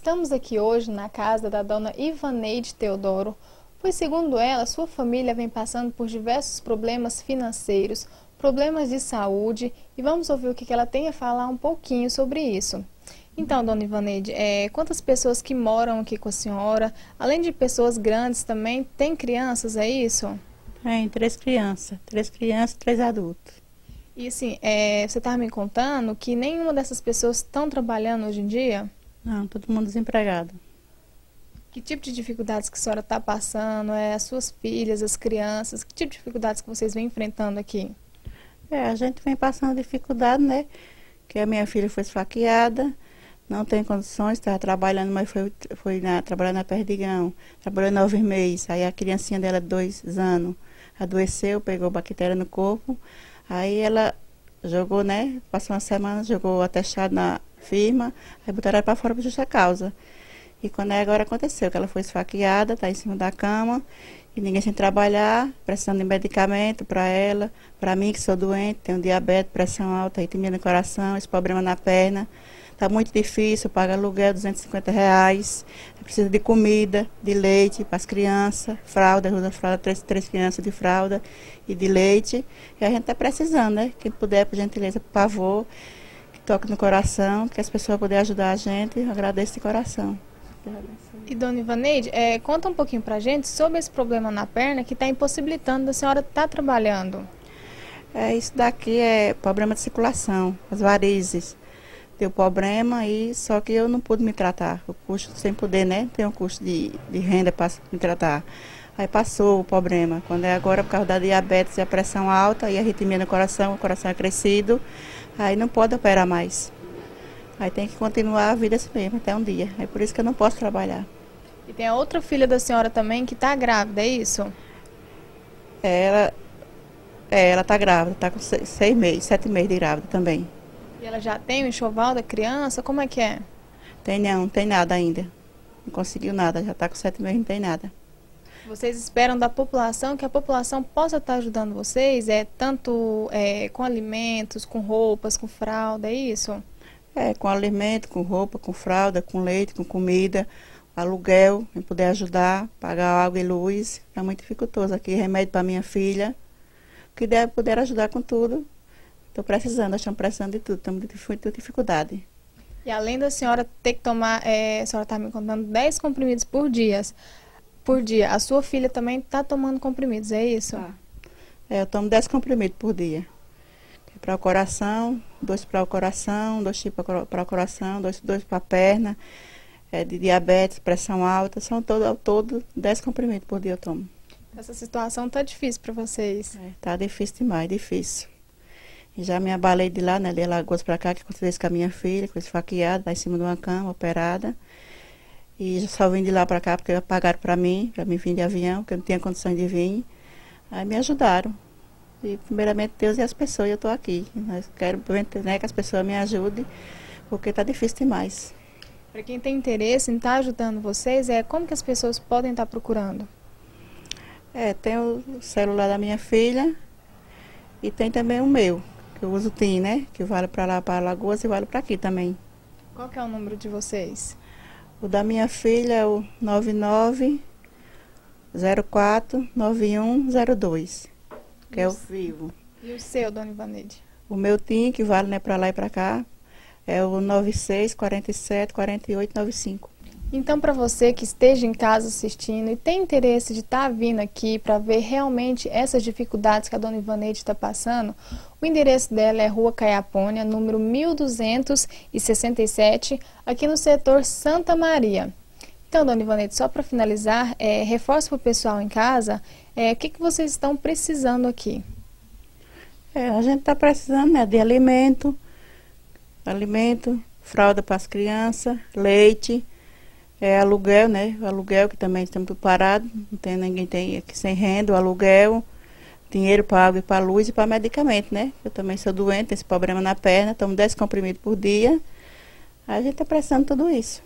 Estamos aqui hoje na casa da dona Ivaneide Teodoro, pois, segundo ela, sua família vem passando por diversos problemas financeiros, problemas de saúde e vamos ouvir o que ela tem a falar um pouquinho sobre isso. Então, dona Ivaneide, é, quantas pessoas que moram aqui com a senhora, além de pessoas grandes também, tem crianças, é isso? Tem, três crianças, três crianças três adultos. E assim, é, você estava me contando que nenhuma dessas pessoas estão trabalhando hoje em dia? Não, todo mundo desempregado. Que tipo de dificuldades que a senhora está passando? É, as suas filhas, as crianças, que tipo de dificuldades que vocês vêm enfrentando aqui? É, a gente vem passando dificuldade, né? Que a minha filha foi esfaqueada, não tem condições, estava trabalhando, mas foi, foi na, trabalhando na Perdigão, trabalhando nove meses. Aí a criancinha dela, dois anos, adoeceu, pegou bactéria no corpo. Aí ela jogou, né? Passou uma semana, jogou atestado na firma, aí botaram ela para fora por justa causa. E quando é agora aconteceu, que ela foi esfaqueada, está em cima da cama, e ninguém sem trabalhar, precisando de medicamento para ela, para mim que sou doente, tenho diabetes, pressão alta, arritmia no coração, esse problema na perna. Está muito difícil, paga aluguel 250 reais, precisa de comida, de leite para as crianças, fralda, usa fralda, três, três crianças de fralda e de leite. E a gente está precisando, né? Quem puder, por gentileza, por favor, toque no coração, que as pessoas puderem ajudar a gente, eu agradeço de coração. E dona Ivaneide, é, conta um pouquinho para a gente sobre esse problema na perna que está impossibilitando a senhora estar tá trabalhando. É, isso daqui é problema de circulação, as varizes deu problema e só que eu não pude me tratar. O custo sem poder, né? Tem um custo de, de renda para me tratar. Aí passou o problema. Quando é agora por causa da diabetes e a pressão alta e a arritmia no coração, o coração é crescido, aí não pode operar mais. Aí tem que continuar a vida assim mesmo, até um dia. É por isso que eu não posso trabalhar. E tem a outra filha da senhora também que está grávida, é isso? Ela, é, ela está grávida, está com seis, seis meses, sete meses de grávida também. E ela já tem o enxoval da criança? Como é que é? Tem não, tem nada ainda. Não conseguiu nada, já está com sete meses, não tem nada. Vocês esperam da população que a população possa estar ajudando vocês, é tanto é, com alimentos, com roupas, com fralda, é isso? É, com alimento, com roupa, com fralda, com leite, com comida, aluguel, em poder ajudar, pagar água e luz. É muito dificultoso aqui, remédio para minha filha. Que deve poder ajudar com tudo, Estou precisando, estamos precisando de tudo, estamos com muita dificuldade. E além da senhora ter que tomar, é, a senhora está me contando 10 comprimidos por dia, por dia, a sua filha também está tomando comprimidos, é isso? Tá. É, eu tomo 10 comprimidos por dia. É para o coração, dois para o coração, dois tipos para o coração, dois, dois para a perna, é, de diabetes, pressão alta, são todo, ao todo 10 comprimidos por dia eu tomo. Essa situação está difícil para vocês? Está é, difícil demais, difícil. Já me abalei de lá, né, de Alagoas para cá, que aconteceu com a minha filha, foi esfaqueada, lá em cima de uma cama, operada. E só vim de lá para cá porque pagaram para mim, para mim vir de avião, porque eu não tinha condição de vir. Aí me ajudaram. E primeiramente Deus e as pessoas, eu estou aqui. Mas quero né, que as pessoas me ajudem, porque está difícil demais. Para quem tem interesse em estar tá ajudando vocês, é como que as pessoas podem estar tá procurando? É, tem o celular da minha filha e tem também o meu, que eu uso o TIM, né? Que vale para lá, para Alagoas e vale para aqui também. Qual que é o número de vocês? O da minha filha é o 99049102, que é o vivo. E o seu, dona Ivaneide? O meu TIM, que vale né, para lá e para cá, é o 96474895. Então, para você que esteja em casa assistindo e tem interesse de estar tá vindo aqui para ver realmente essas dificuldades que a dona Ivaneide está passando, o endereço dela é Rua Caiapônia, número 1267, aqui no setor Santa Maria. Então, dona Ivaneide, só para finalizar, é, reforço para o pessoal em casa, é, o que, que vocês estão precisando aqui? É, a gente está precisando né, de alimento, alimento, fralda para as crianças, leite, é, aluguel, né? O aluguel que também estamos parados, não tem ninguém tem aqui sem renda, o aluguel, dinheiro para água e para luz e para medicamento, né? Eu também sou doente, tenho esse problema na perna, tomo 10 comprimidos por dia. A gente está precisando tudo isso.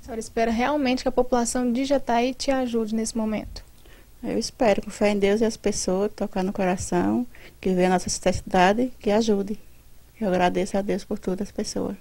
A senhora espera realmente que a população de Jataí te ajude nesse momento? Eu espero, com fé em Deus e as pessoas, tocar no coração, que vê a nossa necessidade, que ajude. Eu agradeço a Deus por todas as pessoas.